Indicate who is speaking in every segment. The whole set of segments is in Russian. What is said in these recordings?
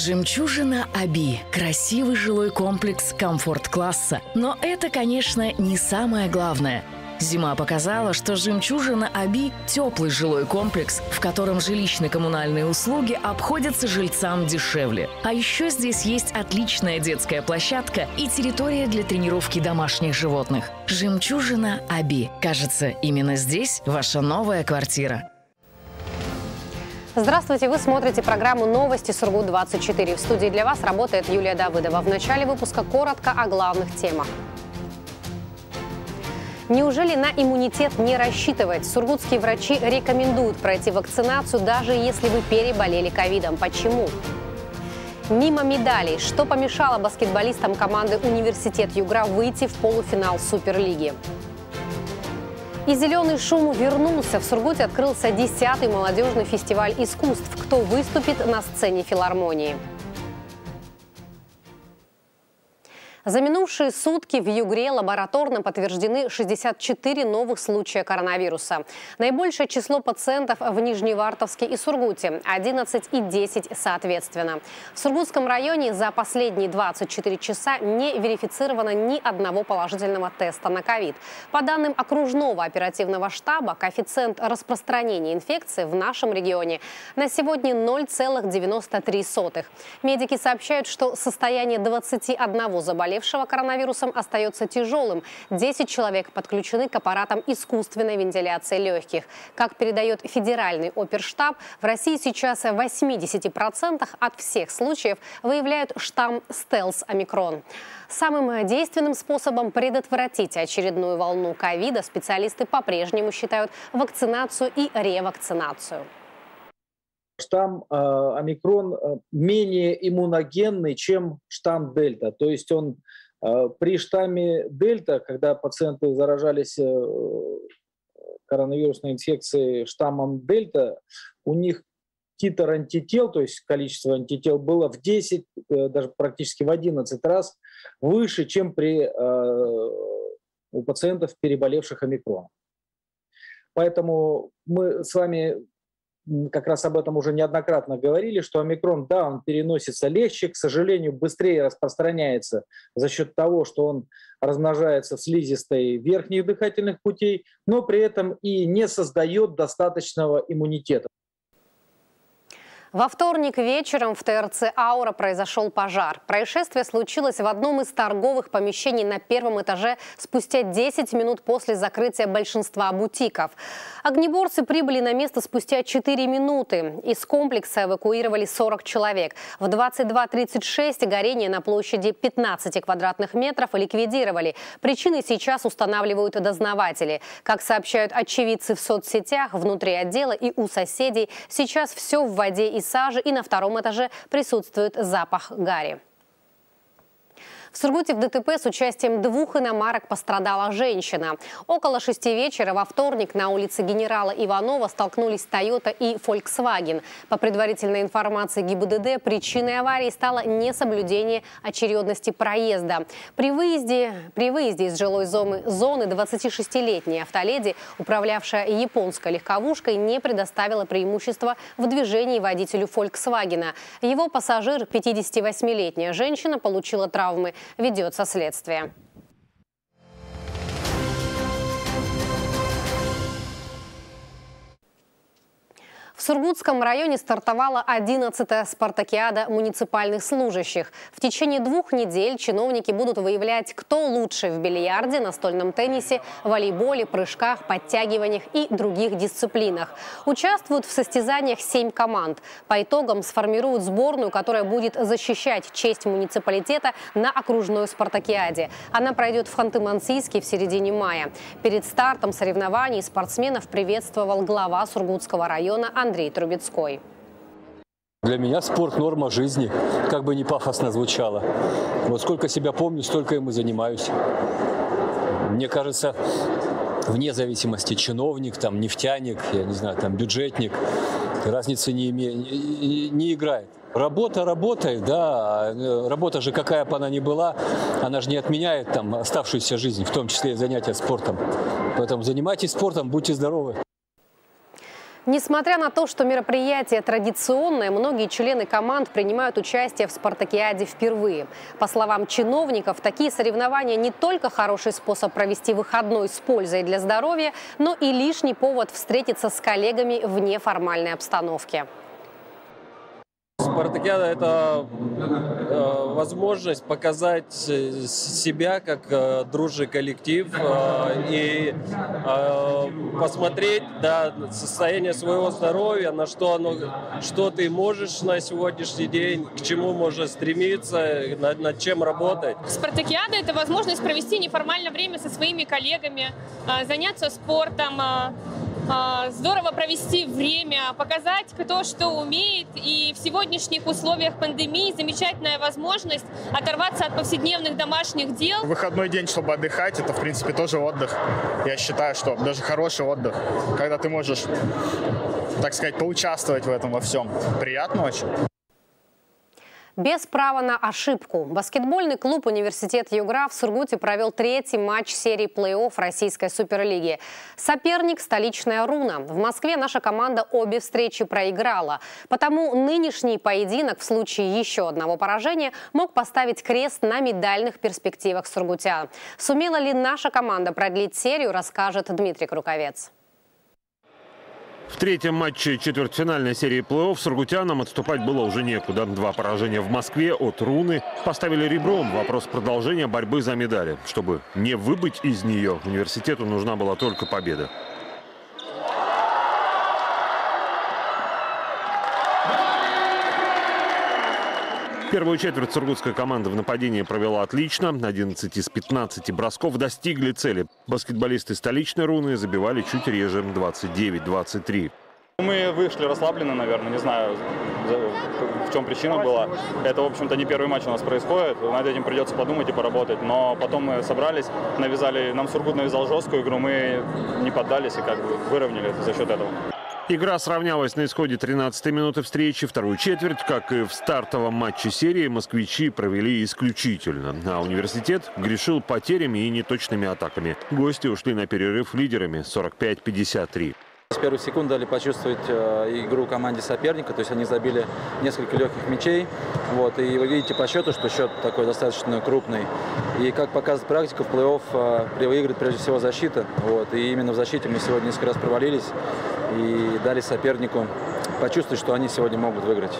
Speaker 1: Жемчужина Аби – красивый жилой комплекс комфорт-класса. Но это, конечно, не самое главное. Зима показала, что «Жемчужина Аби» – теплый жилой комплекс, в котором жилищно-коммунальные услуги обходятся жильцам дешевле. А еще здесь есть отличная детская площадка и территория для тренировки домашних животных. «Жемчужина Аби». Кажется, именно здесь ваша новая квартира.
Speaker 2: Здравствуйте, вы смотрите программу «Новости Сургут-24». В студии для вас работает Юлия Давыдова. В начале выпуска коротко о главных темах. Неужели на иммунитет не рассчитывать? Сургутские врачи рекомендуют пройти вакцинацию, даже если вы переболели ковидом. Почему? Мимо медалей. Что помешало баскетболистам команды «Университет Югра» выйти в полуфинал Суперлиги? И зеленый шум вернулся. В Сургуте открылся 10-й молодежный фестиваль искусств. Кто выступит на сцене филармонии? За минувшие сутки в Югре лабораторно подтверждены 64 новых случая коронавируса. Наибольшее число пациентов в Нижневартовске и Сургуте – 11 и 10 соответственно. В Сургутском районе за последние 24 часа не верифицировано ни одного положительного теста на ковид. По данным окружного оперативного штаба, коэффициент распространения инфекции в нашем регионе на сегодня 0,93. Медики сообщают, что состояние 21 заболевшего заболевшего коронавирусом остается тяжелым. 10 человек подключены к аппаратам искусственной вентиляции легких. Как передает федеральный оперштаб, в России сейчас в 80% от всех случаев выявляют штамм стелс-омикрон. Самым действенным способом предотвратить очередную волну ковида специалисты по-прежнему считают вакцинацию и ревакцинацию
Speaker 3: штамм э, омикрон э, менее иммуногенный, чем штамм дельта. То есть он э, при штамме дельта, когда пациенты заражались э, коронавирусной инфекцией штаммом дельта, у них титр антител, то есть количество антител было в 10, э, даже практически в 11 раз выше, чем при, э, у пациентов, переболевших омикроном. Поэтому мы с вами как раз об этом уже неоднократно говорили, что омикрон, да, он переносится легче, к сожалению, быстрее распространяется за счет того, что он размножается в слизистой верхних дыхательных путей, но при этом и не создает достаточного иммунитета.
Speaker 2: Во вторник вечером в ТРЦ «Аура» произошел пожар. Происшествие случилось в одном из торговых помещений на первом этаже спустя 10 минут после закрытия большинства бутиков. Огнеборцы прибыли на место спустя 4 минуты. Из комплекса эвакуировали 40 человек. В 22.36 горение на площади 15 квадратных метров ликвидировали. Причины сейчас устанавливают дознаватели. Как сообщают очевидцы в соцсетях, внутри отдела и у соседей сейчас все в воде и сажи, и на втором этаже присутствует запах гари. В Сургуте в ДТП с участием двух иномарок пострадала женщина. Около шести вечера во вторник на улице генерала Иванова столкнулись Toyota и Volkswagen. По предварительной информации ГИБДД, причиной аварии стало несоблюдение очередности проезда. При выезде, при выезде из жилой зоны, зоны 26-летняя автоледи, управлявшая японской легковушкой, не предоставила преимущества в движении водителю Volkswagen. Его пассажир, 58-летняя женщина, получила травмы ведется следствие. В Сургутском районе стартовала 11-я спартакиада муниципальных служащих. В течение двух недель чиновники будут выявлять, кто лучше в бильярде, настольном теннисе, волейболе, прыжках, подтягиваниях и других дисциплинах. Участвуют в состязаниях семь команд. По итогам сформируют сборную, которая будет защищать честь муниципалитета на окружной спартакиаде. Она пройдет в Ханты-Мансийске в середине мая. Перед стартом соревнований спортсменов приветствовал глава Сургутского района Андрей Андрей Трубецкой.
Speaker 4: Для меня спорт – норма жизни, как бы не пафосно звучало. Вот сколько себя помню, столько им и занимаюсь. Мне кажется, вне зависимости чиновник, там, нефтяник, я не знаю, там, бюджетник, разницы не, име... не, играет. Работа работает, да, работа же какая бы она ни была, она же не отменяет там оставшуюся жизнь, в том числе и занятия спортом. Поэтому занимайтесь спортом, будьте здоровы.
Speaker 2: Несмотря на то, что мероприятие традиционное, многие члены команд принимают участие в «Спартакиаде» впервые. По словам чиновников, такие соревнования не только хороший способ провести выходной с пользой для здоровья, но и лишний повод встретиться с коллегами в неформальной обстановке.
Speaker 5: Спартакиада – это э, возможность показать себя как э, дружный коллектив э, и э, посмотреть да, состояние своего здоровья, на что, оно, что ты можешь на сегодняшний день, к чему можно стремиться, над, над чем работать.
Speaker 6: Спартакиада – это возможность провести неформальное время со своими коллегами, э, заняться спортом, э, здорово провести время, показать, кто что умеет. И в сегодняшних условиях пандемии замечательная возможность оторваться от повседневных домашних дел.
Speaker 7: Выходной день, чтобы отдыхать, это, в принципе, тоже отдых. Я считаю, что даже хороший отдых, когда ты можешь, так сказать, поучаствовать в этом во всем. Приятно очень.
Speaker 2: Без права на ошибку. Баскетбольный клуб «Университет Югра» в Сургуте провел третий матч серии плей-офф Российской Суперлиги. Соперник – столичная «Руна». В Москве наша команда обе встречи проиграла. Потому нынешний поединок в случае еще одного поражения мог поставить крест на медальных перспективах сургутян. Сумела ли наша команда продлить серию, расскажет Дмитрий Круковец.
Speaker 8: В третьем матче четвертьфинальной серии плей-офф сургутянам отступать было уже некуда. Два поражения в Москве от Руны поставили ребром вопрос продолжения борьбы за медали. Чтобы не выбыть из нее, университету нужна была только победа. Первую четверть сургутская команда в нападении провела отлично. 11 из 15 бросков достигли цели. Баскетболисты столичной руны забивали чуть реже 29-23.
Speaker 9: Мы вышли расслабленно, наверное, не знаю, в чем причина была. Это, в общем-то, не первый матч у нас происходит, над этим придется подумать и поработать. Но потом мы собрались, навязали, нам Сургут навязал жесткую игру, мы не поддались и как бы выровняли за счет этого.
Speaker 8: Игра сравнялась на исходе 13-й минуты встречи. Вторую четверть, как и в стартовом матче серии, москвичи провели исключительно. А университет грешил потерями и неточными атаками. Гости ушли на перерыв лидерами 45-53.
Speaker 10: С первых секунд дали почувствовать э, игру команде соперника, то есть они забили несколько легких мячей. Вот, и вы видите по счету, что счет такой достаточно крупный. И как показывает практика, в плей-офф э, прежде всего защита. Вот, и именно в защите мы сегодня несколько раз провалились и дали сопернику почувствовать, что они сегодня могут выиграть.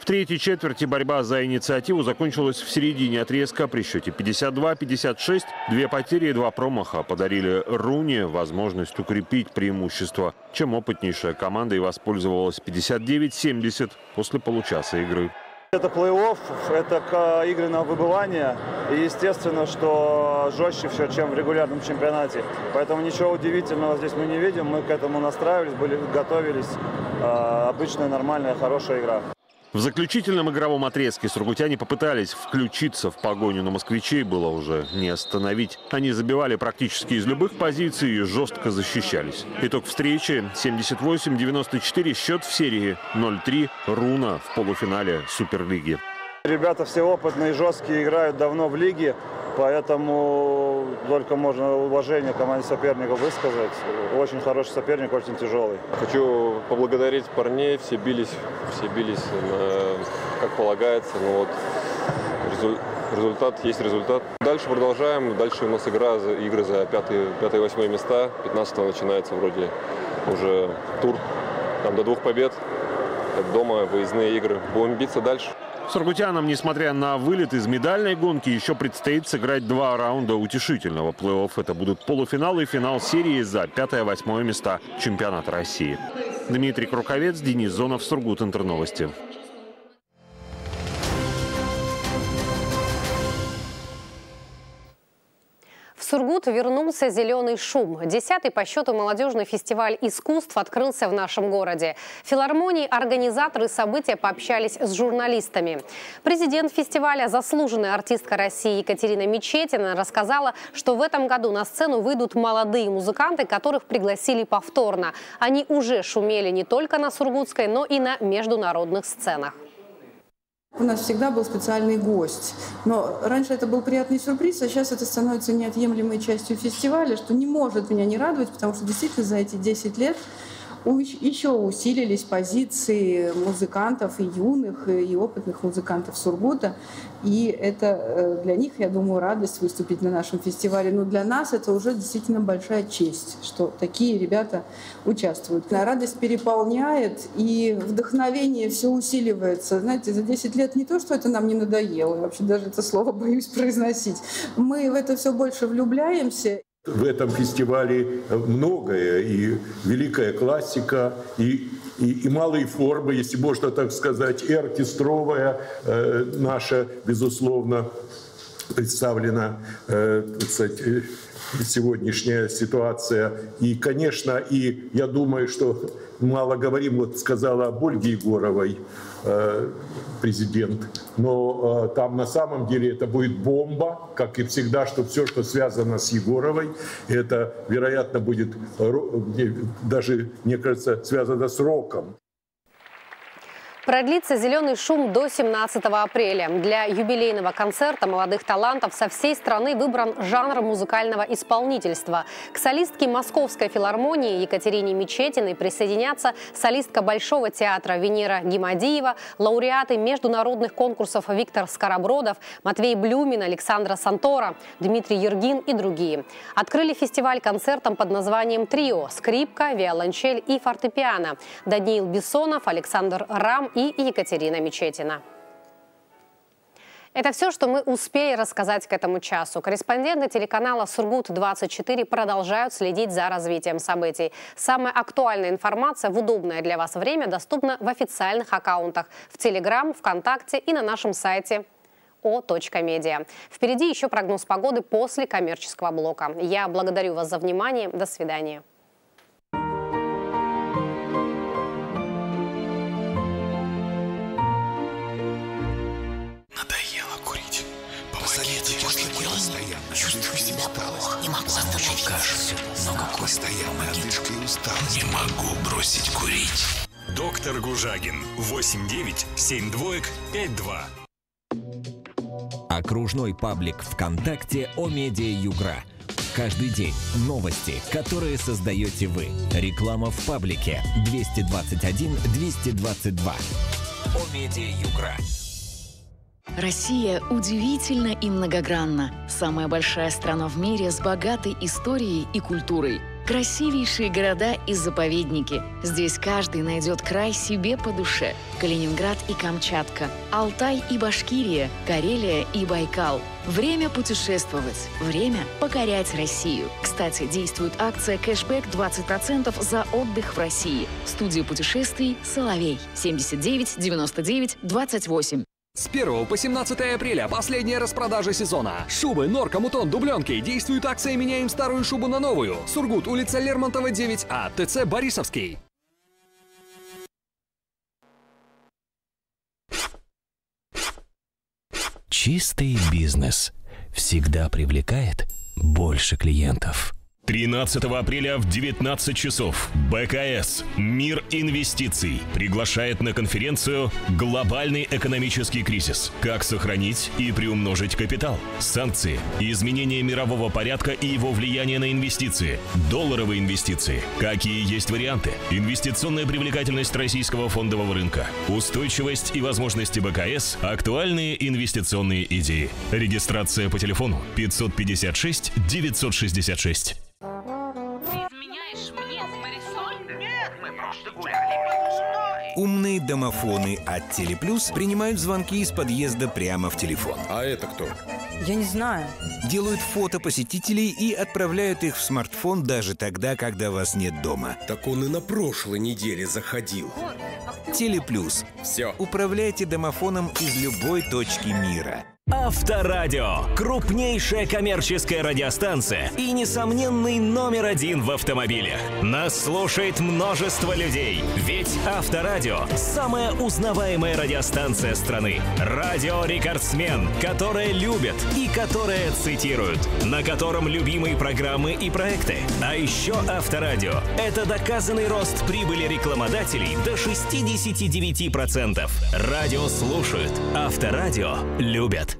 Speaker 8: В третьей четверти борьба за инициативу закончилась в середине отрезка при счете 52-56. Две потери и два промаха подарили Руне возможность укрепить преимущество, чем опытнейшая команда и воспользовалась 59-70 после получаса игры.
Speaker 11: Это плей-офф, это игры на выбывание. И естественно, что жестче все, чем в регулярном чемпионате. Поэтому ничего удивительного здесь мы не видим. Мы к этому настраивались, были, готовились. А, обычная, нормальная, хорошая игра.
Speaker 8: В заключительном игровом отрезке сургутяне попытались включиться в погоню, но москвичей было уже не остановить. Они забивали практически из любых позиций и жестко защищались. Итог встречи 78-94, счет в серии 0-3, Руна в полуфинале Суперлиги.
Speaker 11: Ребята все опытные, жесткие, играют давно в лиге. Поэтому только можно уважение команде соперников высказать. Очень хороший соперник, очень тяжелый.
Speaker 12: Хочу поблагодарить парней, все бились, все бились, э, как полагается. Но вот результат есть результат. Дальше продолжаем. Дальше у нас игра, игры за 5-8 места. 15 начинается вроде уже тур. Там до двух побед. Дома, выездные игры. Будем биться дальше.
Speaker 8: Сургутянам, несмотря на вылет из медальной гонки, еще предстоит сыграть два раунда утешительного плей-офф. Это будут полуфинал и финал серии за пятое-восьмое места чемпионата России. Дмитрий Круковец, Денис Зонов, Сургут Интерновости.
Speaker 2: Сургут вернулся зеленый шум. Десятый по счету молодежный фестиваль искусств открылся в нашем городе. Филармонии организаторы события пообщались с журналистами. Президент фестиваля, заслуженная артистка России Екатерина Мечетина, рассказала, что в этом году на сцену выйдут молодые музыканты, которых пригласили повторно. Они уже шумели не только на Сургутской, но и на международных сценах.
Speaker 13: У нас всегда был специальный гость. Но раньше это был приятный сюрприз, а сейчас это становится неотъемлемой частью фестиваля, что не может меня не радовать, потому что действительно за эти 10 лет еще усилились позиции музыкантов и юных, и опытных музыкантов Сургута. И это э, для них, я думаю, радость выступить на нашем фестивале. Но для нас это уже действительно большая честь, что такие ребята участвуют. Радость переполняет, и вдохновение все усиливается. Знаете, за 10 лет не то, что это нам не надоело, вообще даже это слово боюсь произносить. Мы в это все больше влюбляемся.
Speaker 14: В этом фестивале многое, и великая классика, и, и, и малые формы, если можно так сказать, и оркестровая э, наша, безусловно, представлена, э, сказать, э, сегодняшняя ситуация. И, конечно, и я думаю, что мало говорим, вот сказала об Ольге Егоровой, э, президент, но э, там на самом деле это будет бомба, как и всегда, что все, что связано с Егоровой, это, вероятно, будет даже, мне кажется, связано с роком.
Speaker 2: Продлится «Зеленый шум» до 17 апреля. Для юбилейного концерта молодых талантов со всей страны выбран жанр музыкального исполнительства. К солистке Московской филармонии Екатерине Мечетиной присоединятся солистка Большого театра Венера Гимадиева, лауреаты международных конкурсов Виктор Скоробродов, Матвей Блюмин, Александра Сантора, Дмитрий Ергин и другие. Открыли фестиваль концертом под названием «Трио» – скрипка, виолончель и фортепиано. Даниил Бессонов, Александр Рам и и Екатерина Мечетина. Это все, что мы успели рассказать к этому часу. Корреспонденты телеканала «Сургут-24» продолжают следить за развитием событий. Самая актуальная информация в удобное для вас время доступна в официальных аккаунтах в Телеграм, ВКонтакте и на нашем сайте о.медиа. Впереди еще прогноз погоды после коммерческого блока. Я благодарю вас за внимание. До свидания.
Speaker 15: Чувствую себя плохо. Не могу остановиться. Кашель, много постоянной одышка и усталость. Не могу бросить курить.
Speaker 16: Доктор Гужагин. 89 7 двоек 5 2.
Speaker 17: Окружной паблик ВКонтакте о медиа Югра. Каждый день новости, которые создаете вы. Реклама в паблике 221 222. О медиа Югра.
Speaker 1: Россия удивительна и многогранна. Самая большая страна в мире с богатой историей и культурой. Красивейшие города и заповедники. Здесь каждый найдет край себе по душе. Калининград и Камчатка, Алтай и Башкирия, Карелия и Байкал. Время путешествовать. Время покорять Россию. Кстати, действует акция кэшбэк 20% за отдых в России. Студия путешествий «Соловей» 79 99 28.
Speaker 18: С 1 по 17 апреля последняя распродажа сезона. Шубы Норка Мутон Дубленки. Действует акция «Меняем старую шубу на новую». Сургут, улица Лермонтова, 9А, ТЦ Борисовский.
Speaker 19: Чистый бизнес всегда привлекает больше клиентов.
Speaker 16: 13 апреля в 19 часов БКС «Мир инвестиций» приглашает на конференцию «Глобальный экономический кризис. Как сохранить и приумножить капитал. Санкции, изменение мирового порядка и его влияние на инвестиции. Долларовые инвестиции. Какие есть варианты. Инвестиционная привлекательность российского фондового рынка. Устойчивость и возможности БКС. Актуальные инвестиционные идеи. Регистрация по телефону 556 966.
Speaker 19: Умные домофоны от Телеплюс принимают звонки из подъезда прямо в телефон.
Speaker 20: А это кто?
Speaker 21: Я не знаю.
Speaker 19: Делают фото посетителей и отправляют их в смартфон даже тогда, когда вас нет дома.
Speaker 20: Так он и на прошлой неделе заходил.
Speaker 19: Телеплюс.
Speaker 20: Все.
Speaker 19: Управляйте домофоном из любой точки мира.
Speaker 22: Авторадио. Крупнейшая коммерческая радиостанция и несомненный номер один в автомобилях. Нас слушает множество людей. Ведь Авторадио – самая узнаваемая радиостанция страны. Радио-рекордсмен, которая любят и которая цитируют. На котором любимые программы и проекты. А еще Авторадио – это доказанный рост прибыли рекламодателей до 69%. Радио слушают. Авторадио любят.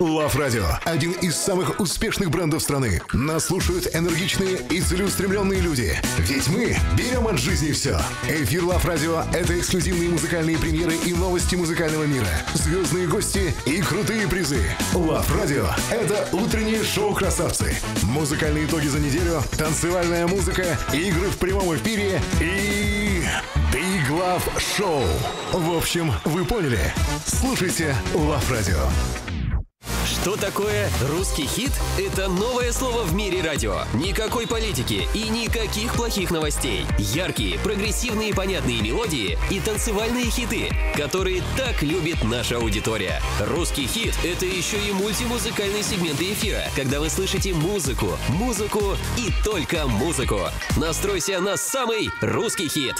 Speaker 23: Лав Радио – один из самых успешных брендов страны. Нас слушают энергичные и целеустремленные люди. Ведь мы берем от жизни все. Эфир Лав Радио – это эксклюзивные музыкальные премьеры и новости музыкального мира, звездные гости и крутые призы. Лав Радио – это утреннее шоу «Красавцы». Музыкальные итоги за неделю, танцевальная музыка, игры в прямом эфире и... Big Love Show. В общем, вы поняли. Слушайте Лав Радио.
Speaker 21: Что такое русский хит? Это новое слово в мире радио. Никакой политики и никаких плохих новостей. Яркие, прогрессивные понятные мелодии и танцевальные хиты, которые так любит наша аудитория. Русский хит — это еще и мультимузыкальные сегменты эфира, когда вы слышите музыку, музыку и только музыку. Настройся на самый русский хит.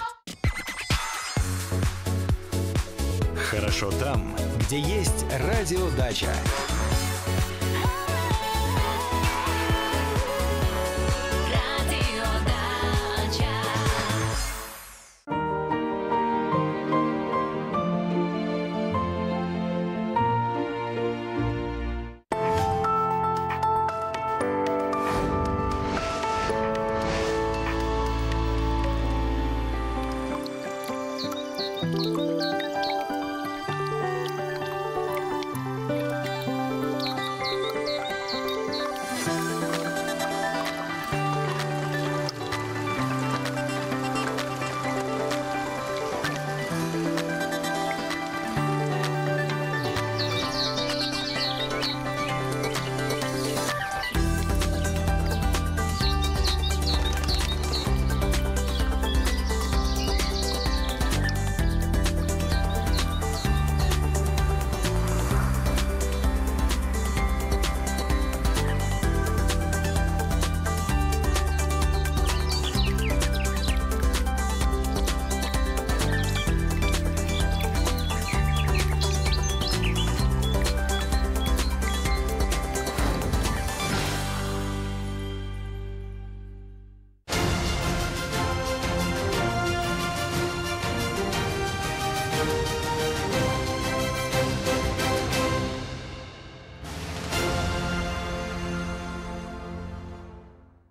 Speaker 17: Хорошо там, где есть радиодача.